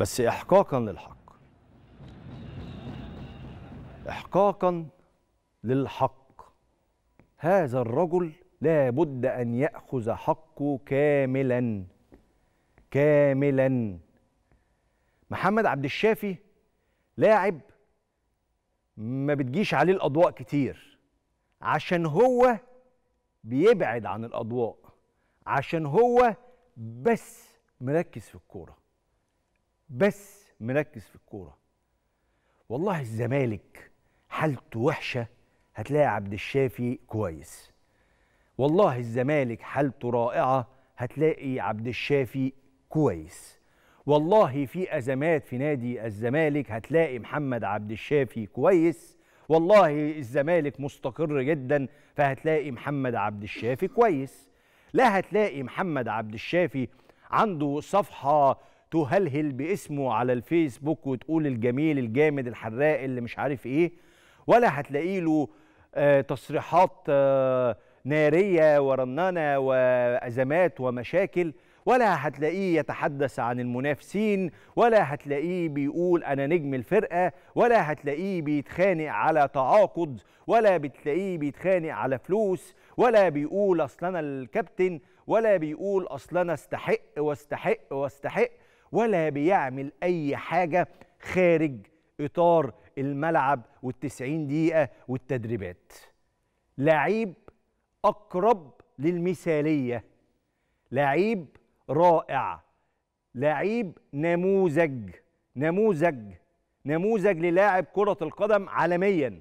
بس احقاقا للحق. احقاقا للحق. هذا الرجل لا بد أن يأخذ حقه كاملا. كاملا. محمد عبد الشافي لاعب ما بتجيش عليه الأضواء كتير. عشان هو بيبعد عن الأضواء. عشان هو بس مركز في الكورة. بس مركز في الكورة. والله الزمالك حالته وحشة هتلاقي عبد الشافي كويس. والله الزمالك حالته رائعة هتلاقي عبد الشافي كويس. والله في أزمات في نادي الزمالك هتلاقي محمد عبد الشافي كويس. والله الزمالك مستقر جدا فهتلاقي محمد عبد الشافي كويس. لا هتلاقي محمد عبد الشافي عنده صفحة تهلهل باسمه على الفيسبوك وتقول الجميل الجامد الحراق اللي مش عارف إيه ولا هتلاقي له آه تصريحات آه نارية ورنانة وأزمات ومشاكل ولا هتلاقيه يتحدث عن المنافسين ولا هتلاقيه بيقول أنا نجم الفرقة ولا هتلاقيه بيتخانق على تعاقد ولا بتلاقيه بيتخانق على فلوس ولا بيقول أصل أنا الكابتن ولا بيقول أصل أنا استحق واستحق واستحق. ولا بيعمل أي حاجة خارج إطار الملعب والتسعين دقيقة والتدريبات. لعيب أقرب للمثالية. لعيب رائع. لعيب نموذج. نموذج. نموذج للاعب كرة القدم عالميا.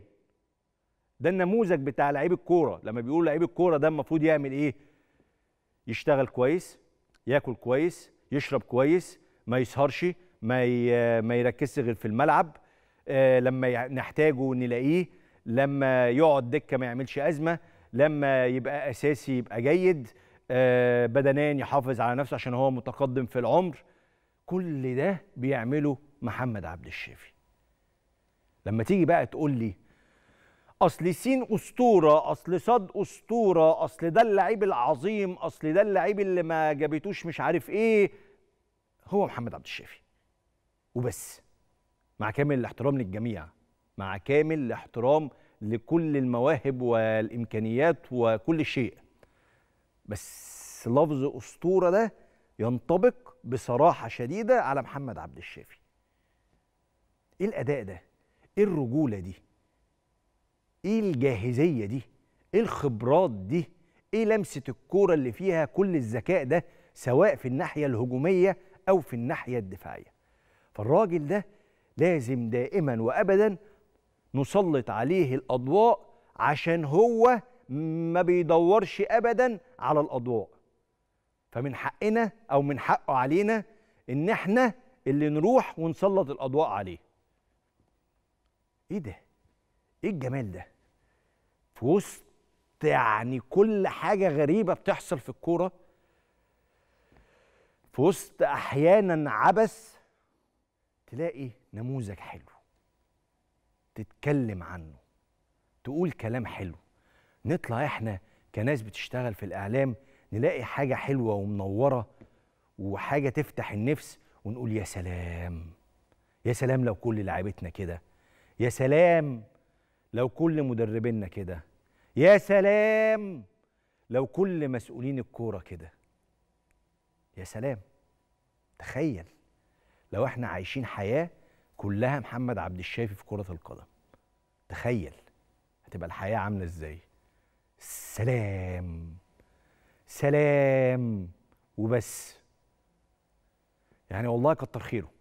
ده النموذج بتاع لعيب الكورة. لما بيقول لعيب الكورة ده المفروض يعمل إيه؟ يشتغل كويس ياكل كويس يشرب كويس ما يسهرش ما. ما يركزش غير في الملعب. آه لما نحتاجه نلاقيه. لما يقعد دكة ما يعملش أزمة. لما يبقى أساسي يبقى جيد. آه بدنيا يحافظ على نفسه عشان هو متقدم في العمر. كل ده بيعمله محمد عبد الشافي. لما تيجي بقى تقول لي أصل سين أسطورة أصل صاد أسطورة أصل ده اللعيب العظيم أصل ده اللعيب اللي ما جابتوش مش عارف إيه. هو محمد عبد الشافي. وبس. مع كامل الاحترام للجميع. مع كامل الاحترام لكل المواهب والإمكانيات وكل شيء. بس لفظ أسطورة ده ينطبق بصراحة شديدة على محمد عبد الشافي. إيه الأداء ده؟ إيه الرجولة دي؟ إيه الجاهزية دي؟ إيه الخبرات دي؟ إيه لمسة الكورة اللي فيها كل الذكاء ده؟ سواء في الناحية الهجومية أو في الناحية الدفاعية. فالراجل ده لازم دائما وابدا نسلط عليه الأضواء عشان هو ما بيدورش ابدا على الأضواء. فمن حقنا أو من حقه علينا إن إحنا اللي نروح ونسلط الأضواء عليه. إيه ده؟ إيه الجمال ده؟ في وسط يعني كل حاجة غريبة بتحصل في الكورة في وسط أحيانا عبث تلاقي نموذج حلو تتكلم عنه تقول كلام حلو. نطلع إحنا كناس بتشتغل في الإعلام نلاقي حاجة حلوة ومنورة وحاجة تفتح النفس ونقول يا سلام يا سلام لو كل لعيبتنا كده يا سلام لو كل مدربينا كده يا سلام لو كل مسؤولين الكورة كده. يا سلام. تخيل لو إحنا عايشين حياة كلها محمد عبد الشافي في كرة القدم. تخيل هتبقى الحياة عاملة إزاي؟ سلام سلام وبس. يعني والله كتر خيره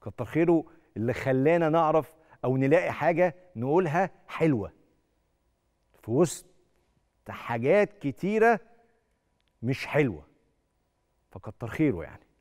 كتر خيره اللي خلانا نعرف أو نلاقي حاجة نقولها حلوة. في وسط حاجات كتيرة مش حلوة. فكتر خيره يعني.